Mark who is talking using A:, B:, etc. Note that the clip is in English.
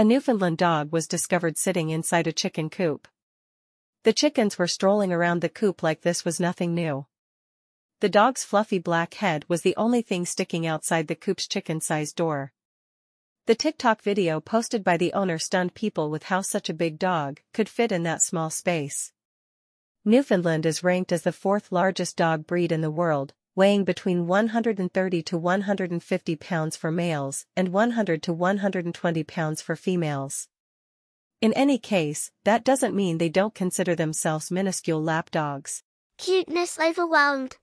A: A Newfoundland dog was discovered sitting inside a chicken coop. The chickens were strolling around the coop like this was nothing new. The dog's fluffy black head was the only thing sticking outside the coop's chicken-sized door. The TikTok video posted by the owner stunned people with how such a big dog could fit in that small space. Newfoundland is ranked as the fourth largest dog breed in the world, weighing between 130 to 150 pounds for males and 100 to 120 pounds for females. In any case, that doesn't mean they don't consider themselves minuscule lap dogs.
B: Cuteness overwhelmed.